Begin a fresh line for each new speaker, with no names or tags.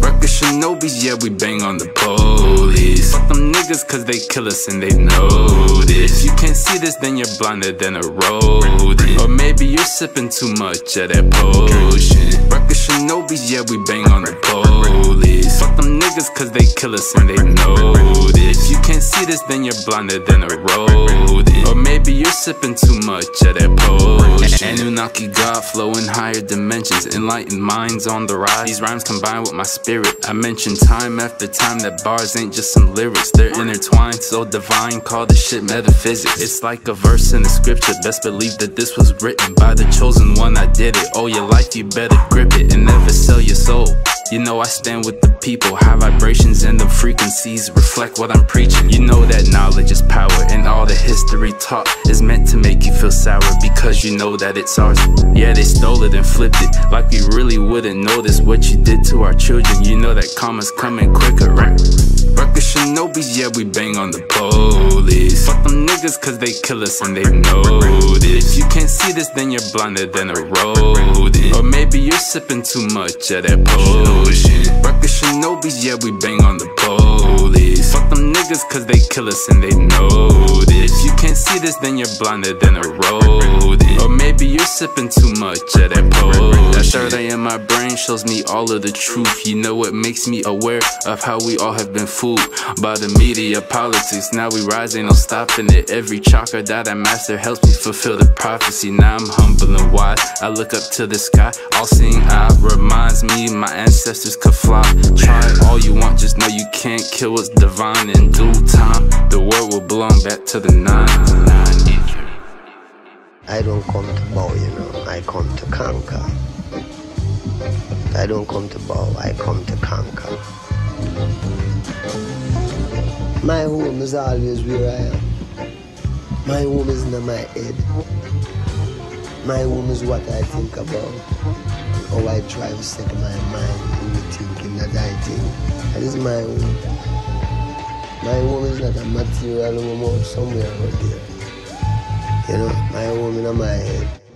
Reckless shinobis, yeah, we bang on the police. Fuck them niggas, cause they kill us and they know this. If you can't see this, then you're blinder than a road. Or maybe you're sipping too much of that potion. Reckless shinobis, yeah, we bang cause they kill us and they know this. You can't see this, then you're blinded than a rodent. Or maybe you're sipping too much of that potion. Anunnaki God flowing higher dimensions, enlightened minds on the rise. These rhymes combine with my spirit. I mention time after time that bars ain't just some lyrics, they're intertwined, so divine. Call this shit metaphysics. It's like a verse in the scripture. Best believe that this was written by the chosen one. I did it. Oh, your life, you better grip it and never sell your soul. You know I stand with the people, high vibrations and the frequencies reflect what I'm preaching. You know that knowledge is power, and all the history taught is meant to make you feel sour because you know that it's ours. Yeah, they stole it and flipped it like we really wouldn't notice what you did to our children. You know that karma's coming quicker, right? Reckless Shinobis, yeah, we bang on the police. Fuck them niggas, cause they kill us and they know this. This, then you're blinded than a rodent. Or maybe you're sipping too much of that potion. Reckless Shinobis, yeah, we bang on the police. Fuck them niggas, cause they kill us and they know this. If you can't see this, then you're blinded than a rodent. Sipping too much of that potion. That third eye in my brain shows me all of the truth. You know what makes me aware of how we all have been fooled by the media politics. Now we rise, ain't no stopping it. Every chakra that I master helps me fulfill the prophecy. Now I'm humble and wise. I look up to the sky, all seeing eye reminds me my ancestors could fly. Try all you want, just know you can't kill what's divine in due time. The world will belong back to the nine.
I don't come to bow, you know. I come to conquer. I don't come to bow, I come to conquer. My home is always where I am. My home is in my head. My home is what I think about. How I try to set my mind in the thinking that I think. That is my home. My home is not a material home somewhere out there. You know, my woman in my head.